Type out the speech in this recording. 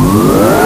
Whoa.